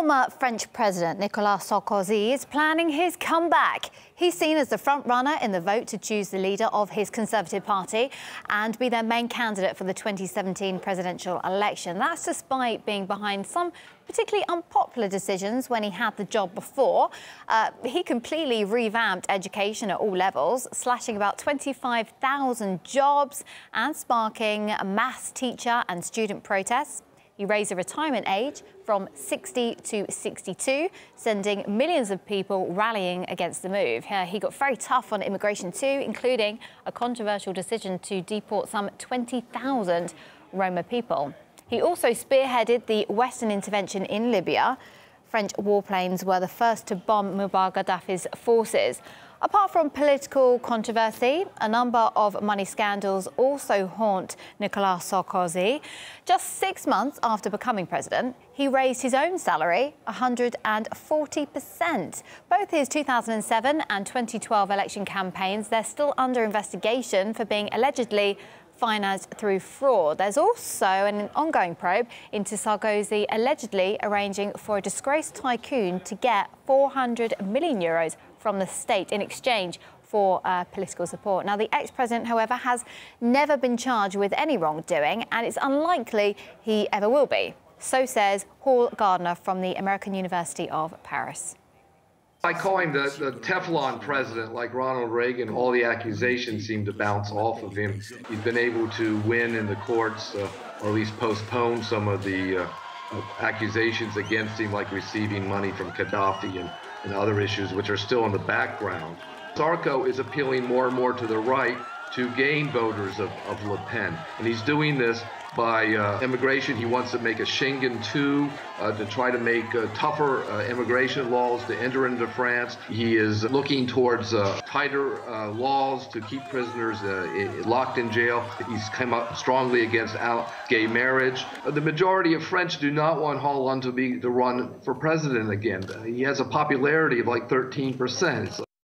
Former French President Nicolas Sarkozy is planning his comeback. He's seen as the front-runner in the vote to choose the leader of his Conservative Party and be their main candidate for the 2017 presidential election. That's despite being behind some particularly unpopular decisions when he had the job before. Uh, he completely revamped education at all levels, slashing about 25,000 jobs and sparking mass teacher and student protests. He raised the retirement age from 60 to 62, sending millions of people rallying against the move. He got very tough on immigration too, including a controversial decision to deport some 20,000 Roma people. He also spearheaded the Western intervention in Libya. French warplanes were the first to bomb Muammar Gaddafi's forces. Apart from political controversy, a number of money scandals also haunt Nicolas Sarkozy. Just six months after becoming president, he raised his own salary 140%. Both his 2007 and 2012 election campaigns, they're still under investigation for being allegedly financed through fraud. There's also an ongoing probe into Sarkozy allegedly arranging for a disgraced tycoon to get 400 million euros from the state in exchange for uh, political support. Now, the ex-president, however, has never been charged with any wrongdoing, and it's unlikely he ever will be. So says Hall Gardner from the American University of Paris. I call him the, the Teflon president, like Ronald Reagan. All the accusations seem to bounce off of him. He's been able to win in the courts, uh, or at least postpone some of the uh, accusations against him, like receiving money from Gaddafi and and other issues which are still in the background. Sarko is appealing more and more to the right to gain voters of, of Le Pen. And he's doing this by uh, immigration. He wants to make a Schengen 2 uh, to try to make uh, tougher uh, immigration laws to enter into France. He is looking towards uh, tighter uh, laws to keep prisoners locked in jail. He's come up strongly against gay marriage. the majority of French do not want Hollande to be to run for president again. He has a popularity of like 13 percent.